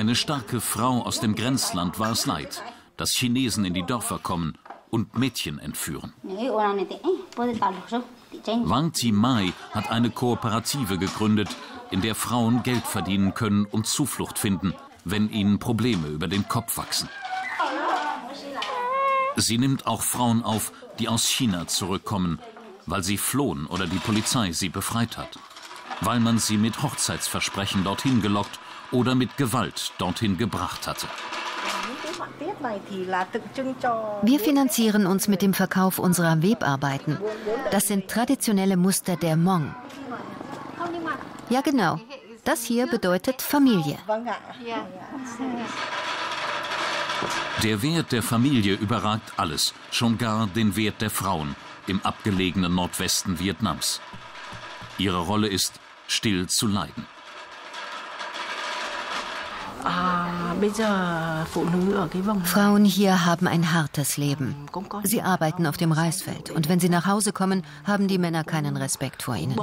Eine starke Frau aus dem Grenzland war es leid, dass Chinesen in die Dörfer kommen und Mädchen entführen. Wang Mai hat eine Kooperative gegründet, in der Frauen Geld verdienen können und Zuflucht finden, wenn ihnen Probleme über den Kopf wachsen. Sie nimmt auch Frauen auf, die aus China zurückkommen, weil sie flohen oder die Polizei sie befreit hat. Weil man sie mit Hochzeitsversprechen dorthin gelockt oder mit Gewalt dorthin gebracht hatte. Wir finanzieren uns mit dem Verkauf unserer Webarbeiten. Das sind traditionelle Muster der Hmong. Ja, genau. Das hier bedeutet Familie. Der Wert der Familie überragt alles, schon gar den Wert der Frauen im abgelegenen Nordwesten Vietnams. Ihre Rolle ist, still zu leiden. Frauen hier haben ein hartes Leben. Sie arbeiten auf dem Reisfeld und wenn sie nach Hause kommen, haben die Männer keinen Respekt vor ihnen.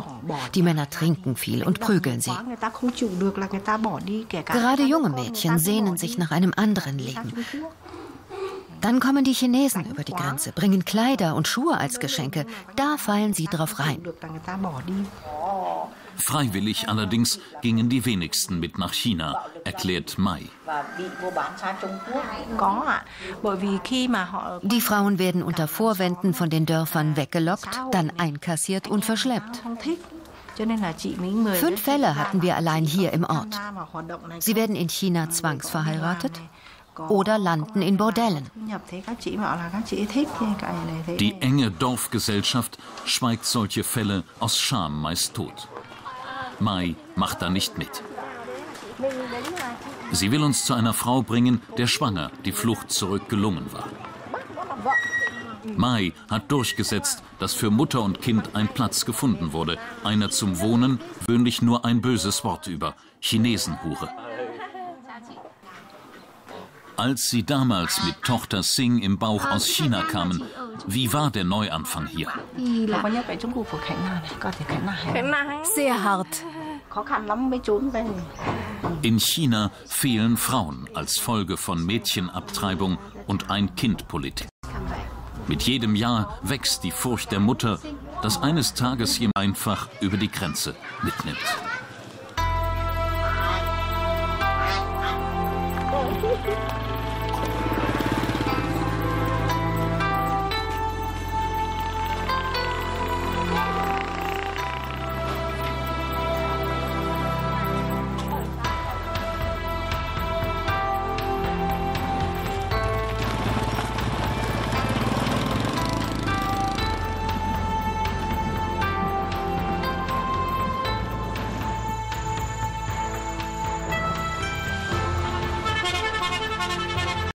Die Männer trinken viel und prügeln sie. Gerade junge Mädchen sehnen sich nach einem anderen Leben. Dann kommen die Chinesen über die Grenze, bringen Kleider und Schuhe als Geschenke. Da fallen sie drauf rein. Freiwillig allerdings gingen die wenigsten mit nach China, erklärt Mai. Die Frauen werden unter Vorwänden von den Dörfern weggelockt, dann einkassiert und verschleppt. Fünf Fälle hatten wir allein hier im Ort. Sie werden in China zwangsverheiratet oder landen in Bordellen. Die enge Dorfgesellschaft schweigt solche Fälle aus Scham meist tot. Mai macht da nicht mit. Sie will uns zu einer Frau bringen, der schwanger die Flucht zurück gelungen war. Mai hat durchgesetzt, dass für Mutter und Kind ein Platz gefunden wurde. Einer zum Wohnen, gewöhnlich nur ein böses Wort über, Chinesenhure. Als sie damals mit Tochter Sing im Bauch aus China kamen, wie war der Neuanfang hier? Sehr hart. In China fehlen Frauen als Folge von Mädchenabtreibung und Ein-Kind-Politik. Mit jedem Jahr wächst die Furcht der Mutter, dass eines Tages jemand einfach über die Grenze mitnimmt.